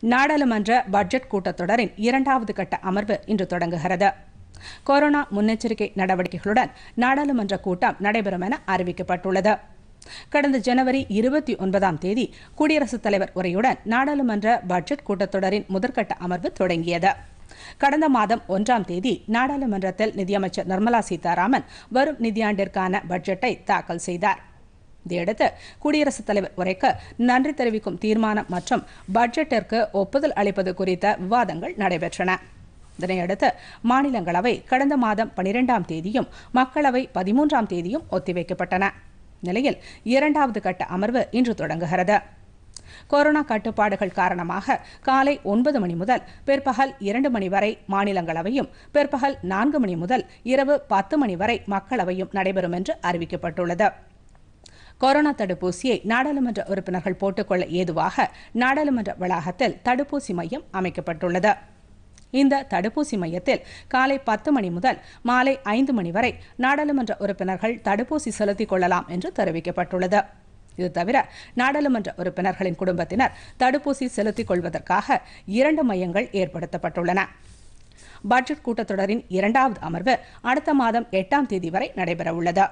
நாடாளுமன்ற பட்ஜெட் கூட்டத்தொடரின் இரண்டாவது கட்ட அமர்வு இன்று தொடங்குகிறது. கொரோனா முன்னெச்சரிக்கை நடவடிக்கைகளுடன் நாடாளுமன்ற கூட்டம் நடைபெறும் என அறிவிக்கப்பட்டுள்ளது. கடந்த ஜனவரி இருபத்தி ஒன்பதாம் தேதி குடியரசுத் தலைவர் உரையுடன் நாடாளுமன்ற பட்ஜெட் கூட்டத்தொடரின் முதற்கட்ட அமர்வு தொடங்கியது. கடந்த மாதம் ஒன்றாம் தேதி நாடாளுமன்றத்தில் நிதியமைச்சர் நிர்மலா சீதாராமன் வரும் நிதியாண்டிற்கான பட்ஜெட்டை தாக்கல் செய்தார். இதையடுத்து குடியரசுத் தலைவர் உரைக்கு நன்றி தெரிவிக்கும் தீர்மானம் மற்றும் பட்ஜெட்டிற்கு ஒப்புதல் அளிப்பது குறித்த விவாதங்கள் நடைபெற்றன. இதனையடுத்து மாநிலங்களவை கடந்த மாதம் பனிரெண்டாம் தேதியும் மக்களவை பதிமூன்றாம் தேதியும் ஒத்திவைக்கப்பட்டன. நிலையில் இரண்டாவது கட்ட அமர்வு இன்று தொடங்குகிறது. கொரோனா கட்டுப்பாடுகள் காரணமாக காலை ஒன்பது மணி முதல் பிற்பகல் இரண்டு மணி வரை மாநிலங்களவையும் பிற்பகல் நான்கு மணி முதல் இரவு பத்து மணி வரை மக்களவையும் நடைபெறும் என்று அறிவிக்கப்பட்டுள்ளது. கொரோனா தடுப்பூசியை நாடாளுமன்ற உறுப்பினர்கள் போட்டுக்கொள்ள ஏதுவாக நாடாளுமன்ற வளாகத்தில் தடுப்பூசி மையம் அமைக்கப்பட்டுள்ளது. இந்த தடுப்பூசி மையத்தில் காலை பத்து மணி முதல் மாலை ஐந்து மணி வரை நாடாளுமன்ற உறுப்பினர்கள் தடுப்பூசி செலுத்திக் கொள்ளலாம் என்று தெரிவிக்கப்பட்டுள்ளது. இது தவிர நாடாளுமன்ற உறுப்பினர்களின் குடும்பத்தினர் தடுப்பூசி செலுத்திக் கொள்வதற்காக இரண்டு மையங்கள் ஏற்படுத்தப்பட்டுள்ளன. பட்ஜெட் கூட்டத்தொடரின் இரண்டாவது அமர்வு அடுத்த மாதம் எட்டாம் தேதி வரை நடைபெறவுள்ளது.